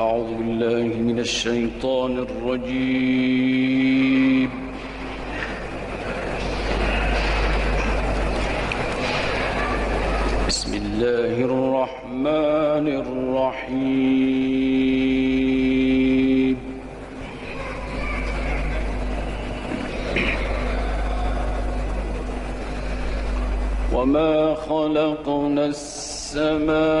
أعوذ بالله من الشيطان الرجيم. بسم الله الرحمن الرحيم. وما خلقنا السماوات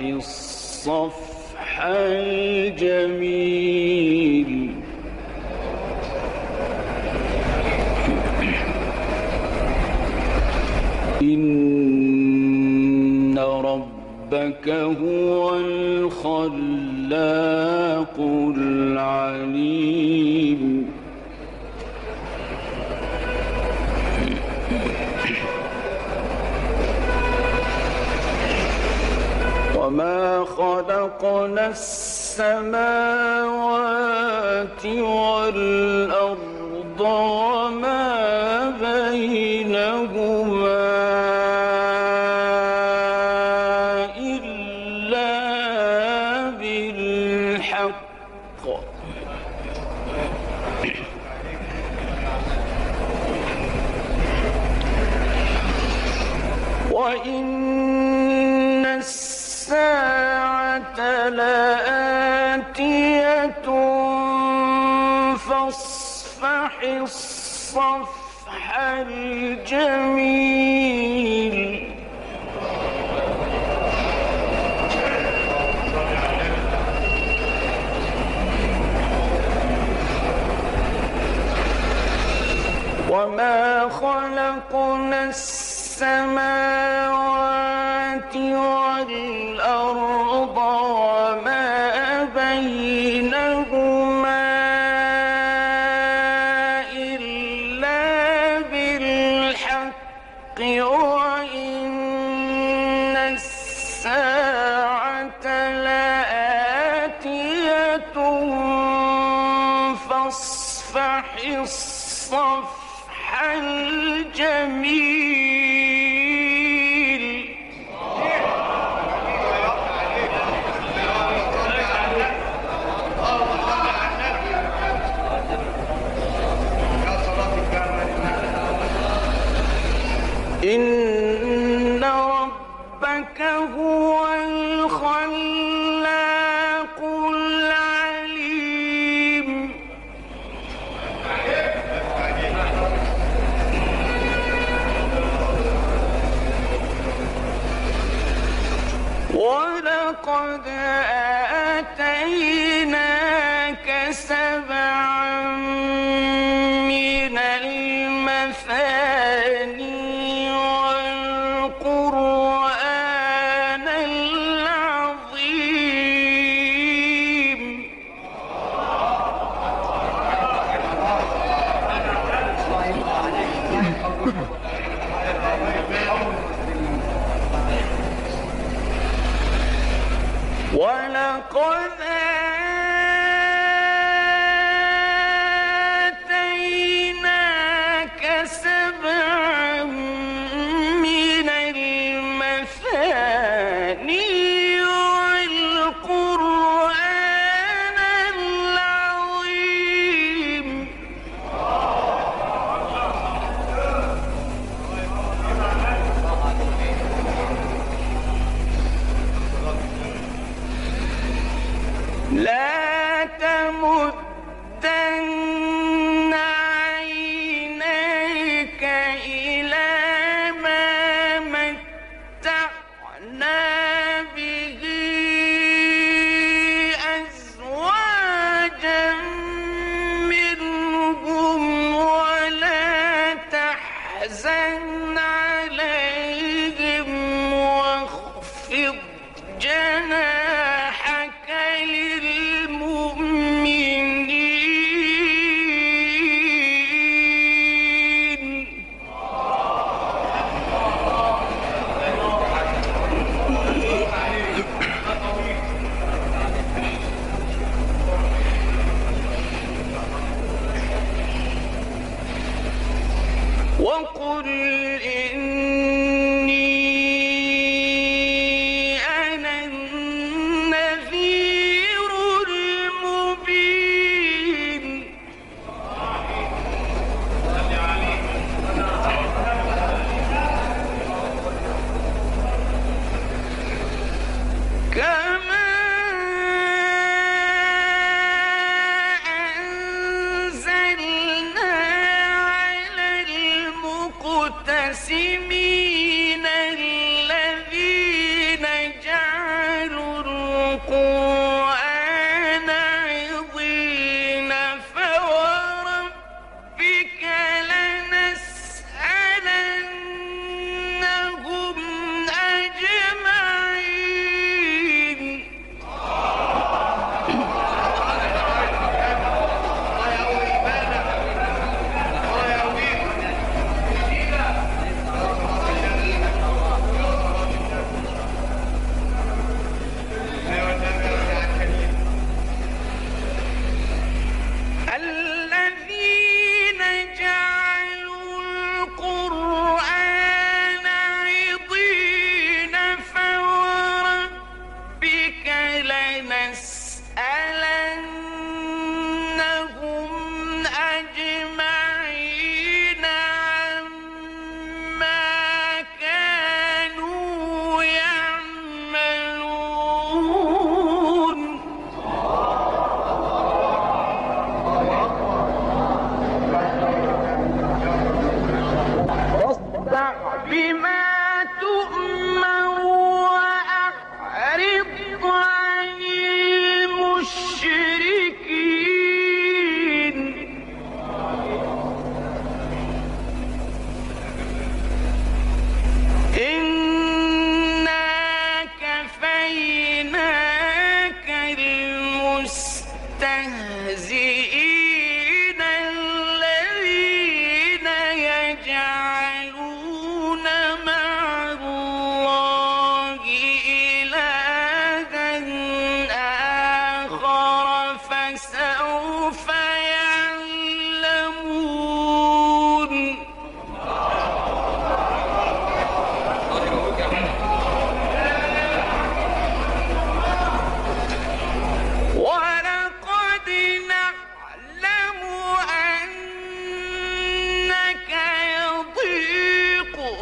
الصفح الجميل. إن ربك هو الخلاق خلقنا السماوات والأرض وما بينهما إلا بالحق. وإن لآتية فاصفح الصفح الجميل. وما خلقنا السماوات الصفح الجميل. قد ولقد مدا قل إن see me.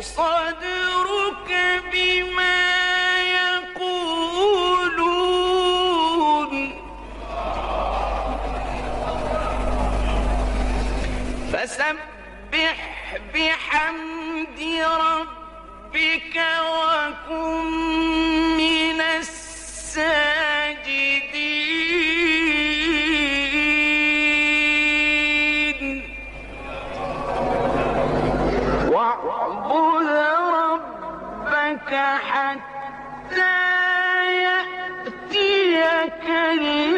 صدرك بما يقولون. فسبح بحمد ربك وكن معك حتى يأتيك اليوم